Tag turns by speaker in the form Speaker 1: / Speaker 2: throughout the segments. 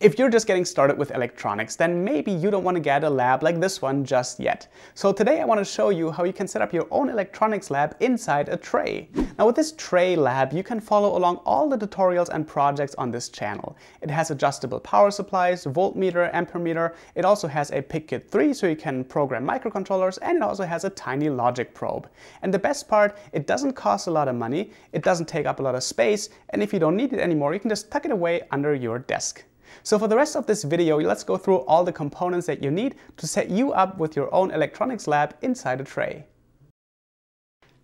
Speaker 1: If you're just getting started with electronics, then maybe you don't want to get a lab like this one just yet. So today I want to show you how you can set up your own electronics lab inside a tray. Now with this tray lab, you can follow along all the tutorials and projects on this channel. It has adjustable power supplies, voltmeter, ampermeter. It also has a PICkit 3 so you can program microcontrollers and it also has a tiny logic probe. And the best part, it doesn't cost a lot of money, it doesn't take up a lot of space, and if you don't need it anymore, you can just tuck it away under your desk. So for the rest of this video, let's go through all the components that you need to set you up with your own electronics lab inside a tray.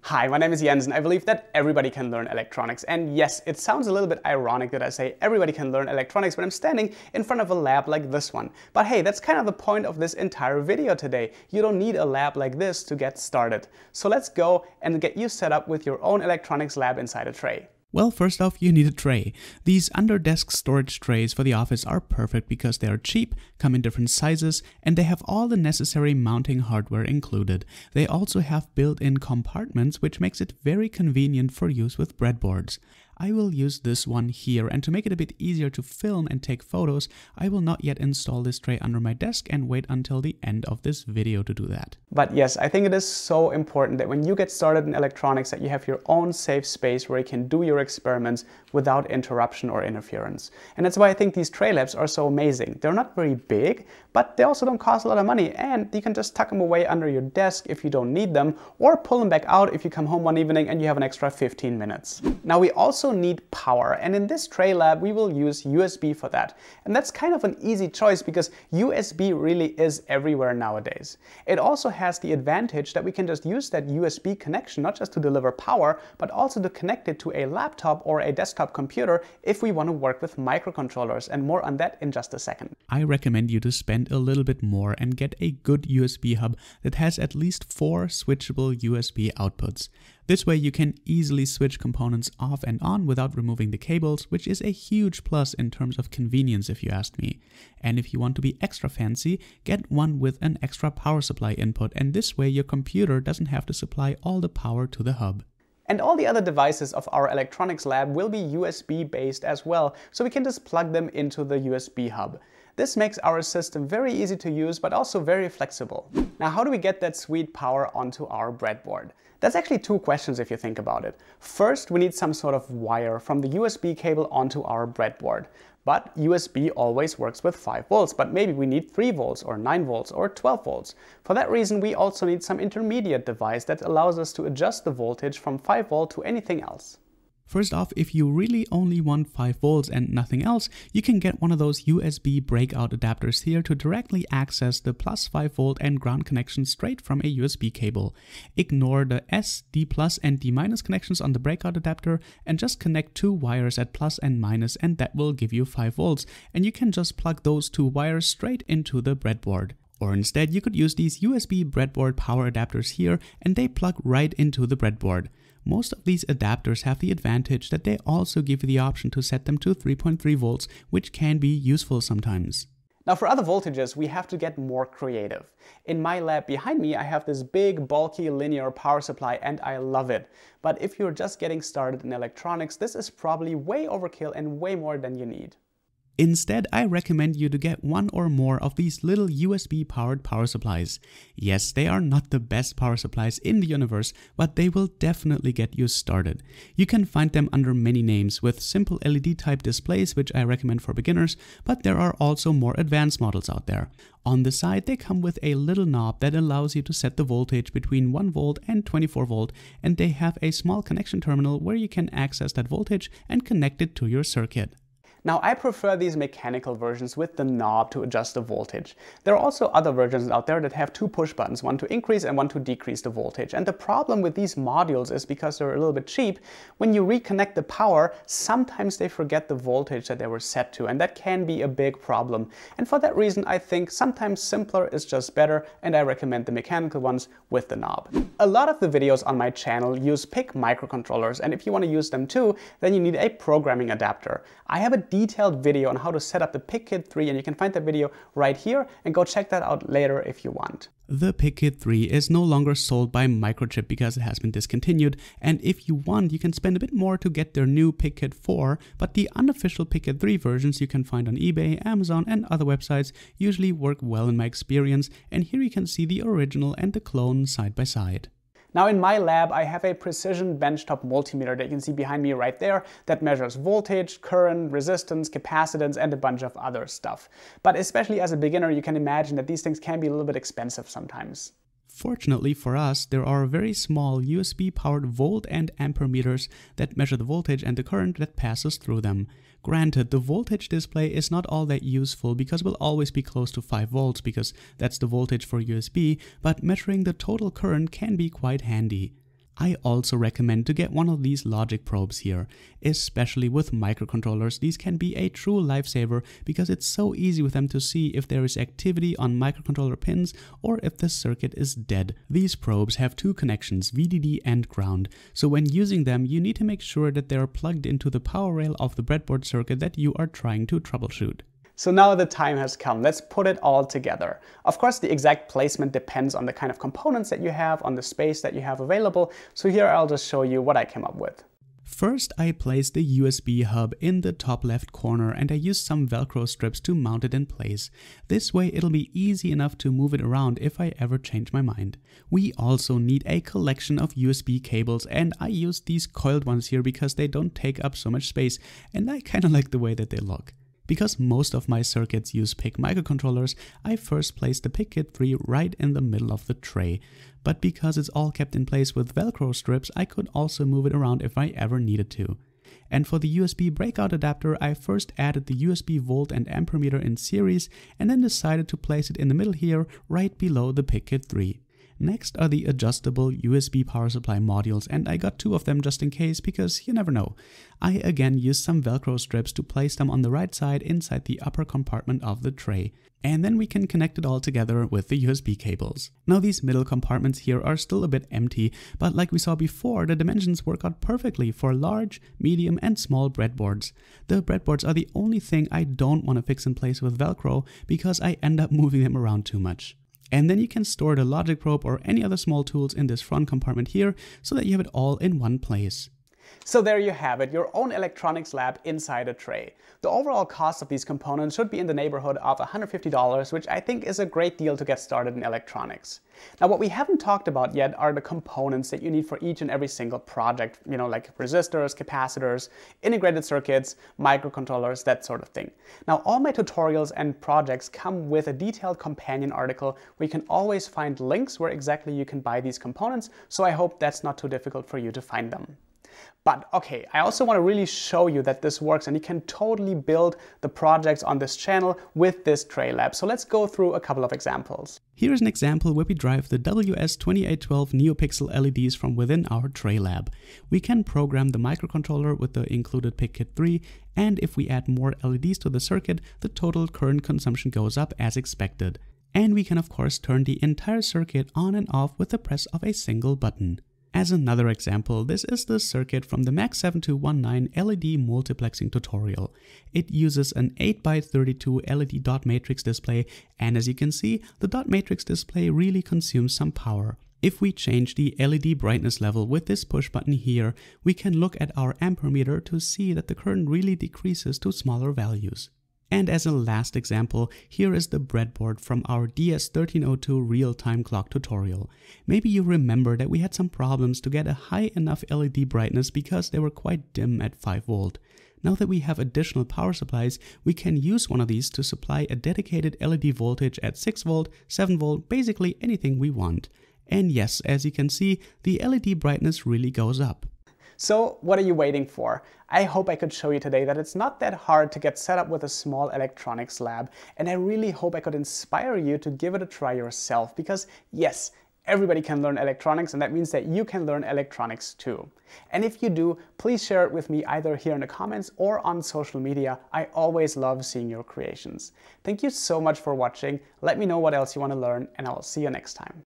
Speaker 1: Hi, my name is Jens and I believe that everybody can learn electronics. And yes, it sounds a little bit ironic that I say everybody can learn electronics when I'm standing in front of a lab like this one. But hey, that's kind of the point of this entire video today. You don't need a lab like this to get started. So let's go and get you set up with your own electronics lab inside a tray.
Speaker 2: Well, first off, you need a tray. These under-desk storage trays for the office are perfect because they are cheap, come in different sizes, and they have all the necessary mounting hardware included. They also have built-in compartments, which makes it very convenient for use with breadboards. I will use this one here and to make it a bit easier to film and take photos, I will not yet install this tray under my desk and wait until the end of this video to do that.
Speaker 1: But yes, I think it is so important that when you get started in electronics that you have your own safe space where you can do your experiments without interruption or interference. And that's why I think these tray labs are so amazing. They're not very big, but they also don't cost a lot of money and you can just tuck them away under your desk if you don't need them or pull them back out if you come home one evening and you have an extra 15 minutes. Now we also also need power and in this tray lab we will use USB for that. And that's kind of an easy choice because USB really is everywhere nowadays. It also has the advantage that we can just use that USB connection not just to deliver power but also to connect it to a laptop or a desktop computer if we want to work with microcontrollers and more on that in just a second.
Speaker 2: I recommend you to spend a little bit more and get a good USB hub that has at least four switchable USB outputs. This way you can easily switch components off and on without removing the cables, which is a huge plus in terms of convenience if you ask me. And if you want to be extra fancy, get one with an extra power supply input and this way your computer doesn't have to supply all the power to the hub.
Speaker 1: And all the other devices of our electronics lab will be USB based as well, so we can just plug them into the USB hub. This makes our system very easy to use, but also very flexible. Now, how do we get that sweet power onto our breadboard? That's actually two questions if you think about it. First, we need some sort of wire from the USB cable onto our breadboard. But USB always works with 5 volts, but maybe we need 3 volts or 9 volts or 12 volts. For that reason, we also need some intermediate device that allows us to adjust the voltage from 5 volt to anything else.
Speaker 2: First off, if you really only want 5 volts and nothing else, you can get one of those USB breakout adapters here to directly access the plus 5 volt and ground connection straight from a USB cable. Ignore the S, D plus and D minus connections on the breakout adapter and just connect two wires at plus and minus and that will give you 5 volts and you can just plug those two wires straight into the breadboard. Or instead, you could use these USB breadboard power adapters here and they plug right into the breadboard. Most of these adapters have the advantage that they also give you the option to set them to 3.3 volts, which can be useful sometimes.
Speaker 1: Now for other voltages, we have to get more creative. In my lab behind me, I have this big, bulky linear power supply and I love it. But if you're just getting started in electronics, this is probably way overkill and way more than you need.
Speaker 2: Instead, I recommend you to get one or more of these little USB powered power supplies. Yes, they are not the best power supplies in the universe, but they will definitely get you started. You can find them under many names with simple LED type displays, which I recommend for beginners, but there are also more advanced models out there. On the side, they come with a little knob that allows you to set the voltage between 1 volt and 24 volt, and they have a small connection terminal where you can access that voltage and connect it to your circuit.
Speaker 1: Now I prefer these mechanical versions with the knob to adjust the voltage. There are also other versions out there that have two push buttons, one to increase and one to decrease the voltage. And the problem with these modules is because they're a little bit cheap, when you reconnect the power, sometimes they forget the voltage that they were set to and that can be a big problem. And for that reason I think sometimes simpler is just better and I recommend the mechanical ones with the knob. A lot of the videos on my channel use PIC microcontrollers and if you want to use them too, then you need a programming adapter. I have a detailed video on how to set up the PICkit 3 and you can find that video right here and go check that out later if you want.
Speaker 2: The PICkit 3 is no longer sold by Microchip because it has been discontinued, and if you want, you can spend a bit more to get their new PICkit 4, but the unofficial PICkit 3 versions you can find on eBay, Amazon, and other websites usually work well in my experience, and here you can see the original and the clone side by side.
Speaker 1: Now in my lab, I have a precision benchtop multimeter that you can see behind me right there that measures voltage, current, resistance, capacitance, and a bunch of other stuff. But especially as a beginner, you can imagine that these things can be a little bit expensive sometimes.
Speaker 2: Fortunately for us, there are very small USB-powered volt and ampere meters that measure the voltage and the current that passes through them. Granted, the voltage display is not all that useful because we'll always be close to 5 volts because that's the voltage for USB, but measuring the total current can be quite handy. I also recommend to get one of these logic probes here. Especially with microcontrollers, these can be a true lifesaver because it's so easy with them to see if there is activity on microcontroller pins or if the circuit is dead. These probes have two connections, VDD and ground, so when using them you need to make sure that they are plugged into the power rail of the breadboard circuit that you are trying to troubleshoot.
Speaker 1: So now the time has come. Let's put it all together. Of course, the exact placement depends on the kind of components that you have, on the space that you have available. So here I'll just show you what I came up with.
Speaker 2: First, I placed the USB hub in the top left corner and I used some Velcro strips to mount it in place. This way it'll be easy enough to move it around if I ever change my mind. We also need a collection of USB cables and I used these coiled ones here because they don't take up so much space and I kinda like the way that they look. Because most of my circuits use PIC microcontrollers, I first placed the PICkit 3 right in the middle of the tray. But because it's all kept in place with velcro strips, I could also move it around if I ever needed to. And for the USB breakout adapter, I first added the USB volt and ampermeter in series and then decided to place it in the middle here, right below the PICkit 3. Next are the adjustable USB power supply modules and I got two of them just in case because you never know. I again used some velcro strips to place them on the right side inside the upper compartment of the tray. And then we can connect it all together with the USB cables. Now these middle compartments here are still a bit empty, but like we saw before, the dimensions work out perfectly for large, medium and small breadboards. The breadboards are the only thing I don't want to fix in place with velcro because I end up moving them around too much. And then you can store the logic probe or any other small tools in this front compartment here so that you have it all in one place.
Speaker 1: So there you have it, your own electronics lab inside a tray. The overall cost of these components should be in the neighborhood of $150, which I think is a great deal to get started in electronics. Now what we haven't talked about yet are the components that you need for each and every single project, you know, like resistors, capacitors, integrated circuits, microcontrollers, that sort of thing. Now all my tutorials and projects come with a detailed companion article where you can always find links where exactly you can buy these components, so I hope that's not too difficult for you to find them. But okay, I also want to really show you that this works and you can totally build the projects on this channel with this Tray Lab. So let's go through a couple of examples.
Speaker 2: Here's an example where we drive the WS2812 NeoPixel LEDs from within our Tray Lab. We can program the microcontroller with the included PICkit 3 and if we add more LEDs to the circuit, the total current consumption goes up as expected. And we can of course turn the entire circuit on and off with the press of a single button. As another example, this is the circuit from the MAX7219 LED multiplexing tutorial. It uses an 8x32 LED dot matrix display and as you can see, the dot matrix display really consumes some power. If we change the LED brightness level with this push button here, we can look at our ampermeter to see that the current really decreases to smaller values. And as a last example, here is the breadboard from our DS1302 real-time clock tutorial. Maybe you remember that we had some problems to get a high enough LED brightness because they were quite dim at 5V. Now that we have additional power supplies, we can use one of these to supply a dedicated LED voltage at 6V, 7V, basically anything we want. And yes, as you can see, the LED brightness really goes up.
Speaker 1: So what are you waiting for? I hope I could show you today that it's not that hard to get set up with a small electronics lab and I really hope I could inspire you to give it a try yourself because yes, everybody can learn electronics and that means that you can learn electronics too. And if you do, please share it with me either here in the comments or on social media. I always love seeing your creations. Thank you so much for watching. Let me know what else you want to learn and I will see you next time.